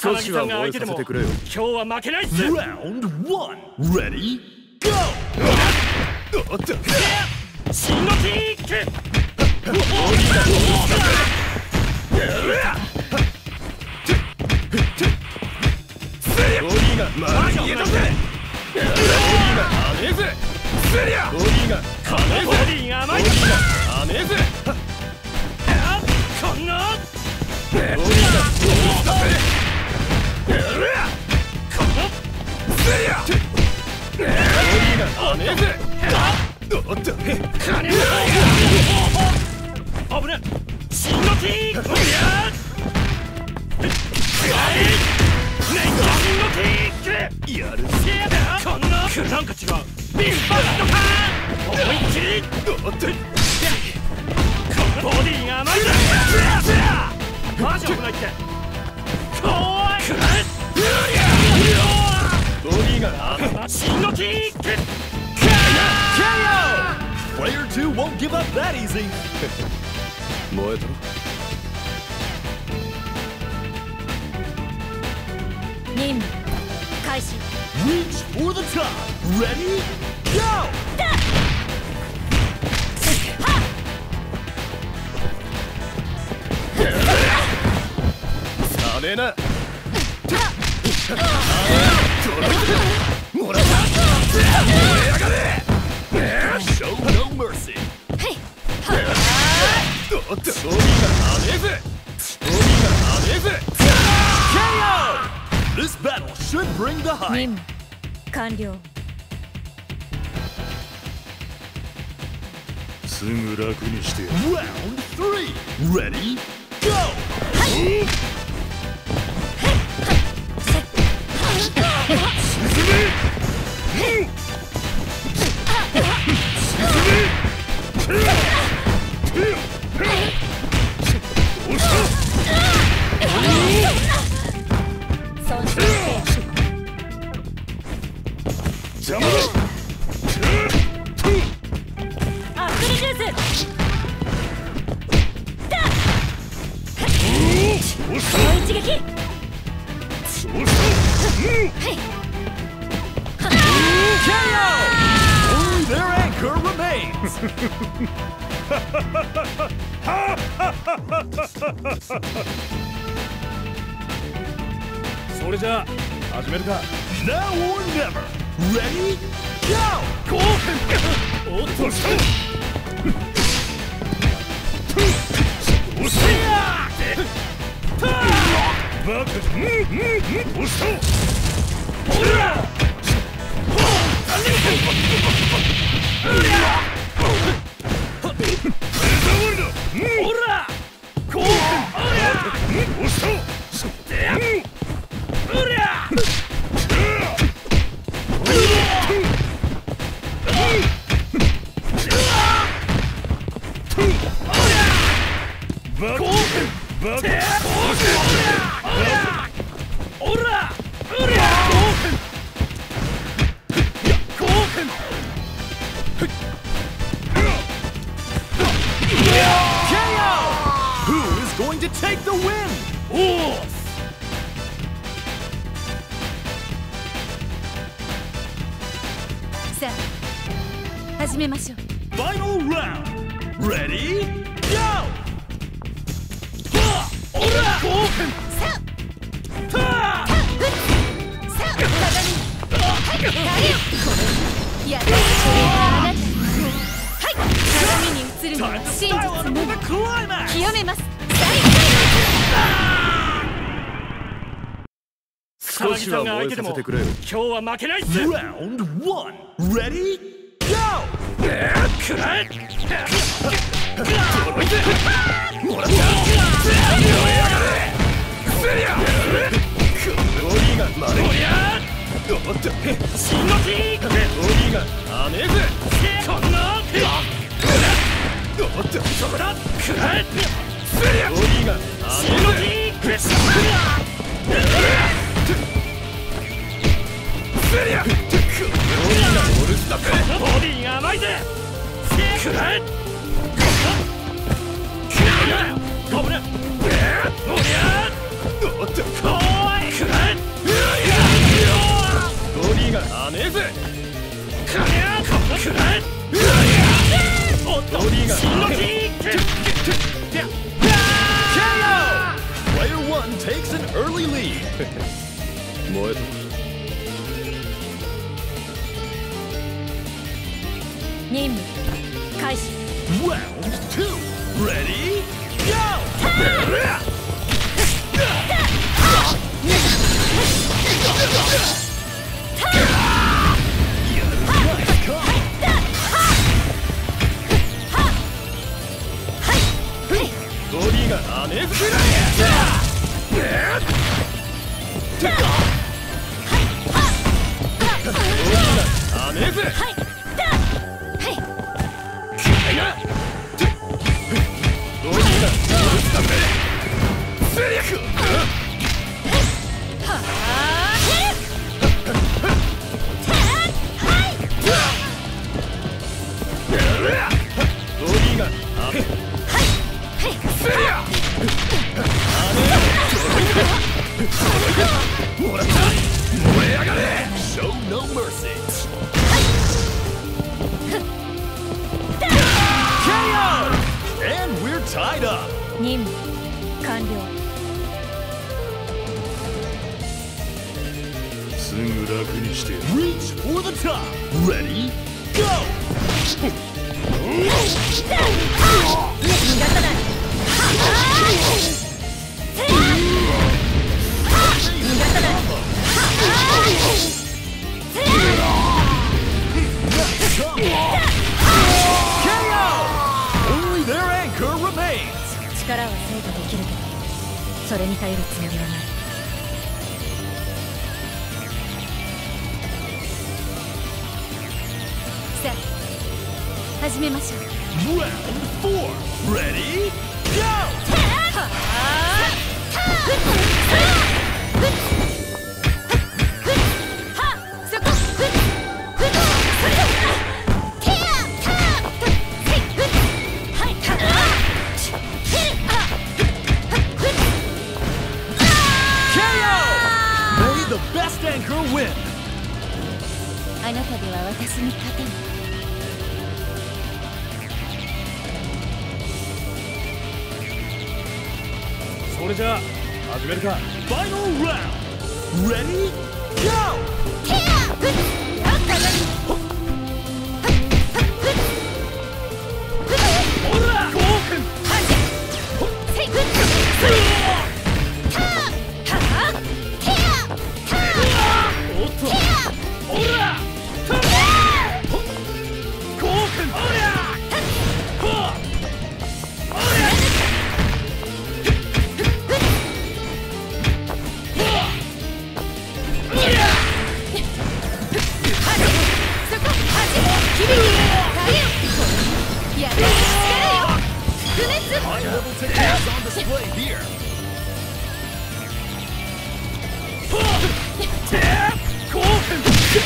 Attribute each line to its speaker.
Speaker 1: 少しは燃えさせてくれよ
Speaker 2: 今日は負けないっす。
Speaker 3: Round one. Ready? Go! おっと
Speaker 2: シンゴキック
Speaker 3: がマジでボディがアメーズスリアボディが
Speaker 2: このボディが甘いか
Speaker 3: アメーズ
Speaker 2: こんな
Speaker 3: ボディがボディストップスリが
Speaker 2: こんななんか違うビンバボディが甘い。マジ危ないって
Speaker 3: Player 2 won't give up that easy.
Speaker 1: 燃えたろ
Speaker 4: 任務開始
Speaker 3: Reach for the top. Ready? Go! ダ This battle should bring the hype.
Speaker 4: 任務完了
Speaker 1: すぐ楽にしてやる
Speaker 3: Round three. Ready? Go!
Speaker 4: 一撃.
Speaker 2: それじゃあ始めるか
Speaker 3: Now or never. Ready? Go!
Speaker 2: ゴーおっとした
Speaker 3: バカじゃ。うんうんうん。押した。
Speaker 2: ほ
Speaker 3: KO! Who is going to take the win?
Speaker 2: おお
Speaker 4: さあ始めましょう
Speaker 3: Final round. Ready? Go!
Speaker 2: お
Speaker 4: やっとこれはあなたはい鏡に映るのは
Speaker 3: Time to
Speaker 4: 真
Speaker 3: style
Speaker 4: 実
Speaker 3: it
Speaker 4: の
Speaker 3: for the climax.
Speaker 4: 清めます
Speaker 1: 少しは燃えさせてくれよ
Speaker 2: 今日は負けないっす
Speaker 3: Round one. Ready? Go!
Speaker 2: くらえ
Speaker 3: ボ
Speaker 2: お
Speaker 3: っと
Speaker 2: シンゴキック
Speaker 3: ボディがアメーズ
Speaker 2: こんな
Speaker 3: おっと
Speaker 2: そこだくらえ
Speaker 3: ボディがアメーズ
Speaker 2: キック
Speaker 3: ボディがオルスタップ
Speaker 2: ボディが甘いぜくらえ
Speaker 3: early lead.
Speaker 4: what?
Speaker 3: Round two. Ready? no mercy. KO! And we're tied up.
Speaker 1: Nim, Kanryo.
Speaker 3: Reach for the top! Ready? Go!
Speaker 4: それに頼るつもりはないさあ始めましょう
Speaker 3: Round 4 Ready? Go!
Speaker 4: は私に勝てない
Speaker 2: それじゃあ始めるか。ファイナルラウンドレディーゴー興奮